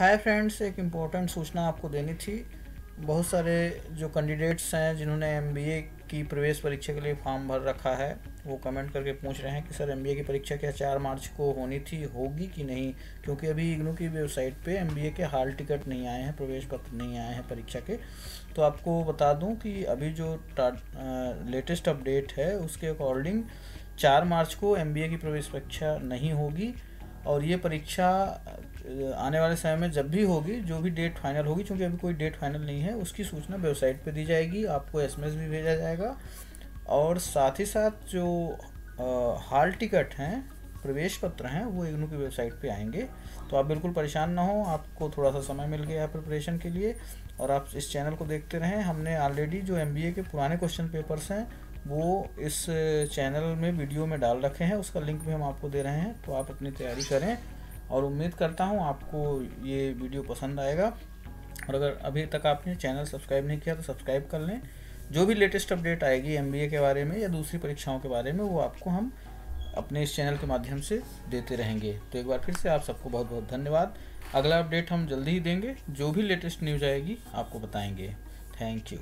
Hi friends एक important सूचना आपको देनी थी। बहुत सारे जो कैंडिडेट्स हैं, जिन्होंने एमबीए की प्रवेश परीक्षा के लिए फॉर्म भर रखा है, वो कमेंट करके पूछ रहे हैं कि सर एमबीए की परीक्षा क्या चार मार्च को होनी थी, होगी कि नहीं? क्योंकि अभी इग्नू की वेबसाइट पे एमबीए के हाल टिकट नहीं आए हैं, प्रवेश पत्र नहीं आए हैं परीक्षा के। तो आपको बता दूँ कि अभी जो लेटेस्ट अपडेट है, उसके अकॉर्डिंग चार मार्च को एमबीए की प्रवेश परीक्षा नहीं होगी। और ये परीक्षा आने वाले समय में जब भी होगी, जो भी डेट फाइनल होगी क्योंकि अभी कोई डेट फाइनल नहीं है, उसकी सूचना वेबसाइट पे दी जाएगी, आपको एसएमएस भी भेजा जाएगा। और साथ ही साथ जो हाल टिकट हैं, प्रवेश पत्र हैं, वो इग्नू की वेबसाइट पे आएँगे। तो आप बिल्कुल परेशान ना हो, आपको थोड़ा सा समय मिल गया है प्रिपरेशन के लिए। और आप इस चैनल को देखते रहें, हमने ऑलरेडी जो एमबीए के पुराने क्वेश्चन पेपर्स हैं वो इस चैनल में वीडियो में डाल रखे हैं, उसका लिंक भी हम आपको दे रहे हैं तो आप अपनी तैयारी करें और उम्मीद करता हूँ आपको ये वीडियो पसंद आएगा। और अगर अभी तक आपने चैनल सब्सक्राइब नहीं किया तो सब्सक्राइब कर लें। जो भी लेटेस्ट अपडेट आएगी एमबीए के बारे में या दूसरी परीक्षाओं के बारे में, वो आपको हम अपने इस चैनल के माध्यम से देते रहेंगे। तो एक बार फिर से आप सबको बहुत बहुत धन्यवाद। अगला अपडेट हम जल्दी ही देंगे। जो भी लेटेस्ट न्यूज़ आएगी, आपको बताएँगे। Thank you.